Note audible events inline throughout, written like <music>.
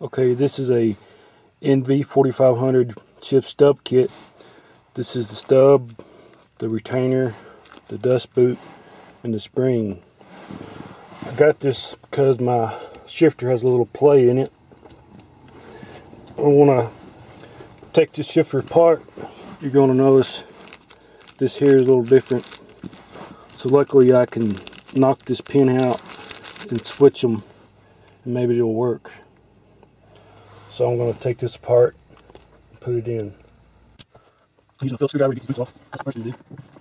Okay, this is a NV 4500 ship stub kit. This is the stub, the retainer, the dust boot, and the spring. I got this because my shifter has a little play in it. I want to take this shifter apart. You're going to notice this here is a little different. So luckily I can knock this pin out and switch them and maybe it'll work. So I'm going to take this apart and put it in. Use a Phillips screwdriver to get the boots off. That's the first thing to do.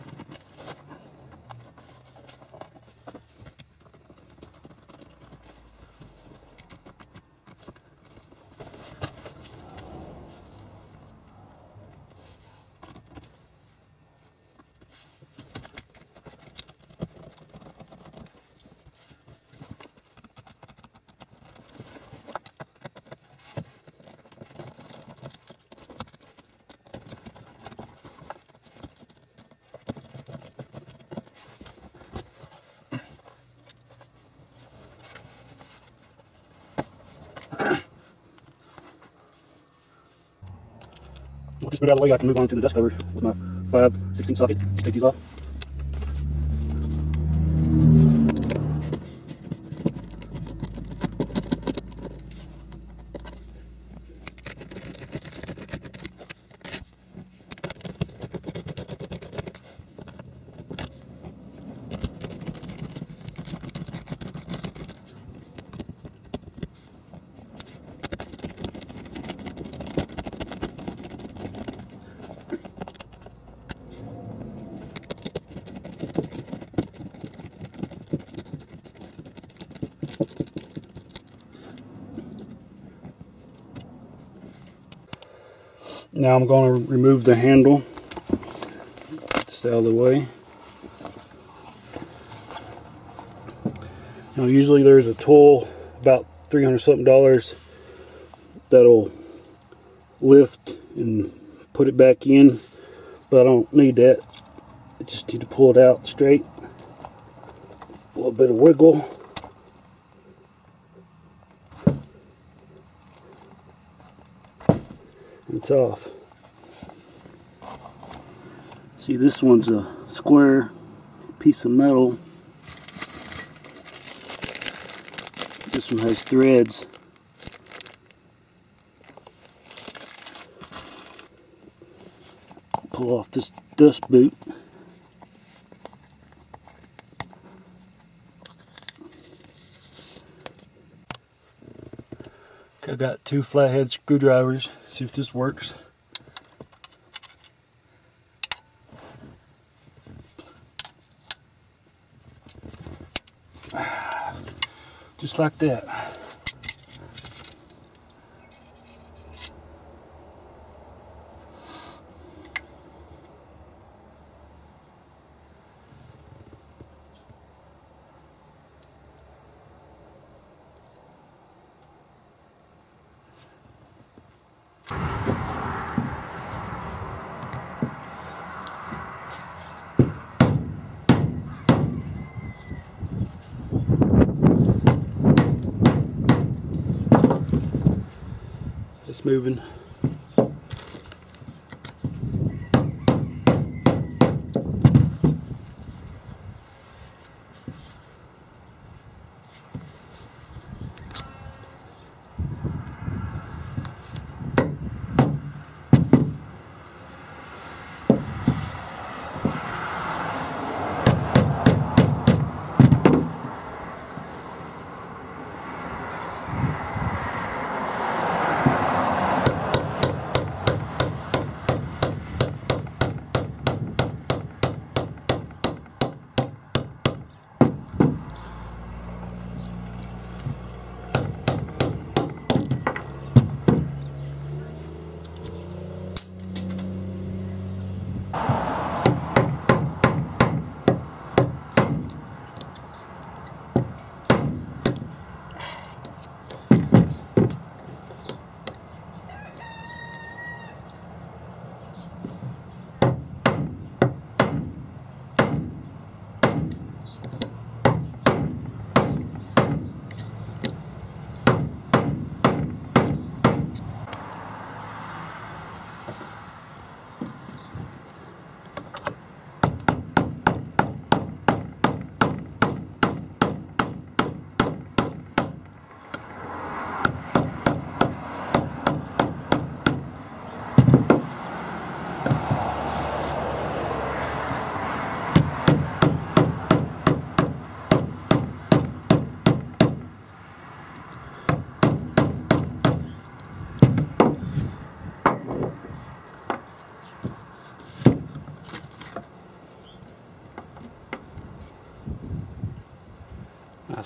It's put out of the way, I can move on to the dust cover with my 5 16 socket. Take these off. Now I'm going to remove the handle. Just out of the way. Now usually there's a tool about 300 something dollars that'll lift and put it back in but I don't need that I just need to pull it out straight a little bit of wiggle it's off. See this one's a square piece of metal. This one has threads. Pull off this dust boot. I got two flathead screwdrivers. See if this works. <sighs> Just like that. It's moving.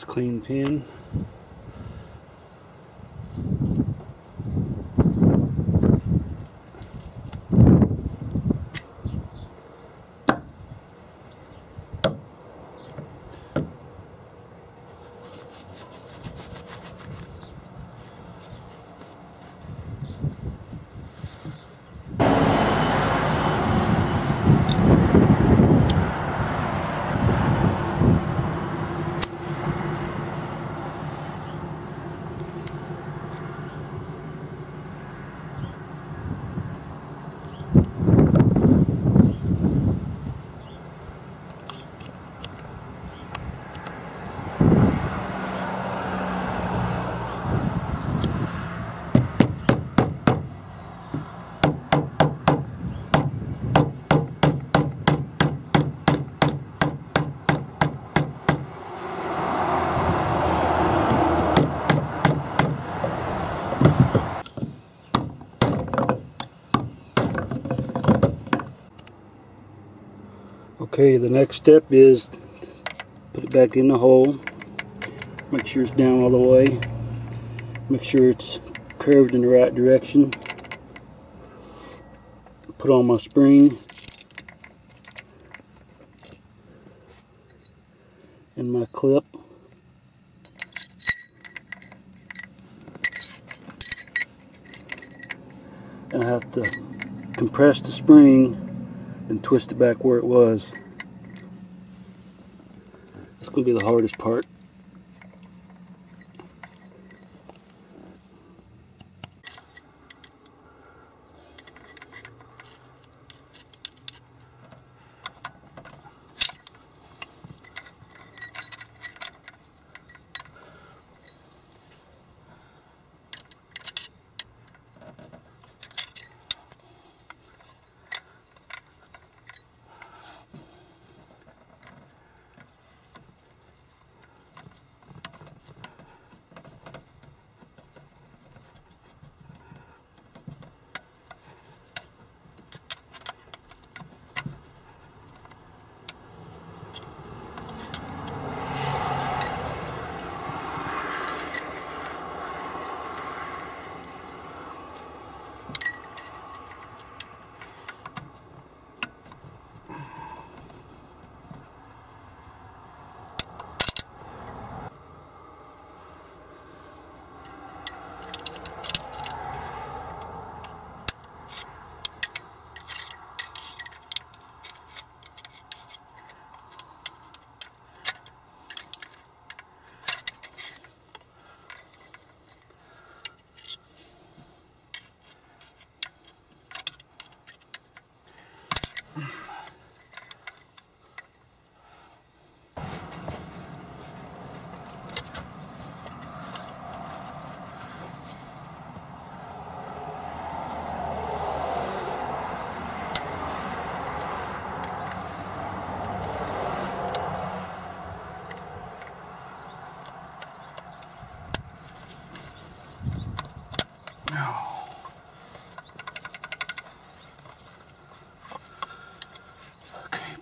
Clean pin. Okay, the next step is put it back in the hole. Make sure it's down all the way. Make sure it's curved in the right direction. Put on my spring. And my clip. And I have to compress the spring and twist it back where it was. Going to be the hardest part.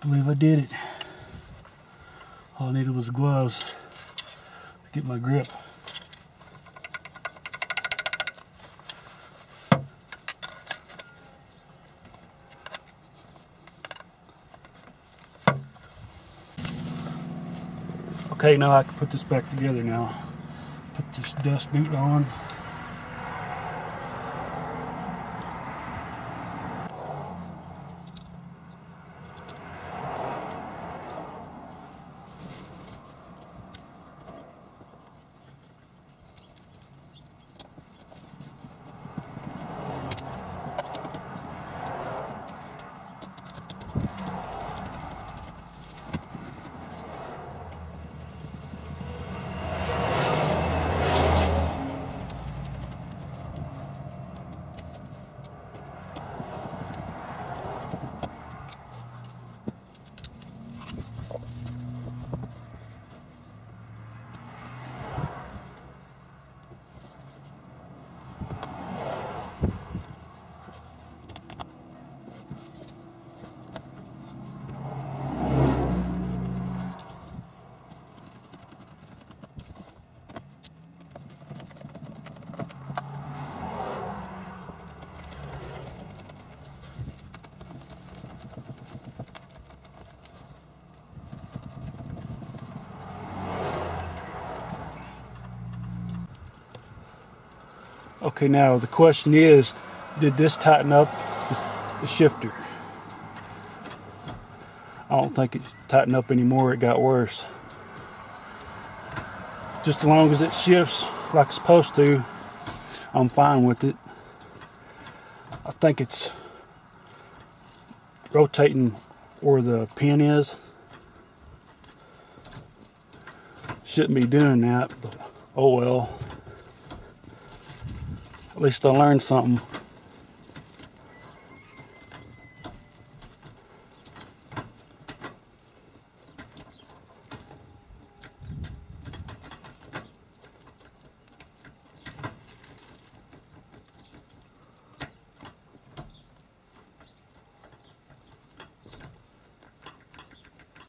Believe I did it. All I needed was gloves to get my grip. Okay, now I can put this back together now. Put this dust boot on. Okay, now the question is, did this tighten up the, the shifter? I don't think it tightened up anymore, it got worse. Just as long as it shifts like it's supposed to, I'm fine with it. I think it's rotating where the pin is. Shouldn't be doing that, but oh well. At least I learned something.